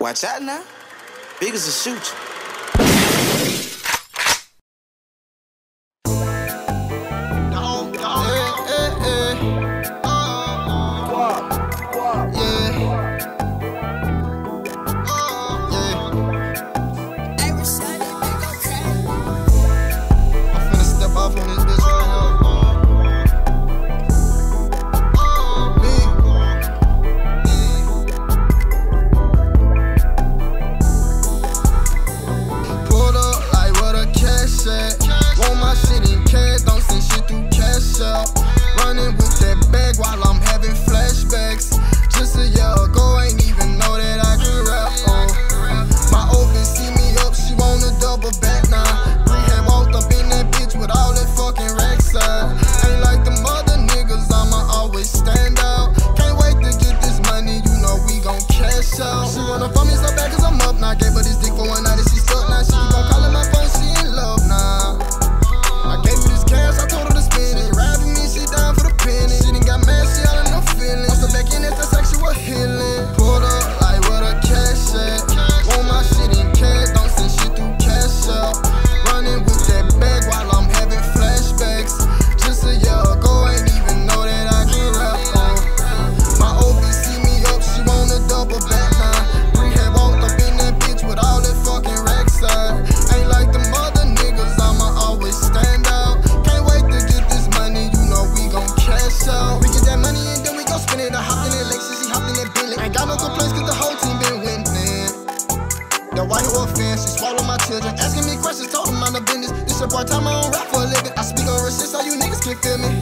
Watch out now. Big as a shoot. Why She swallow my children. Asking me questions, told them I'm the business. This your part time, I don't rap for a living. I speak on resist, so you niggas can feel me.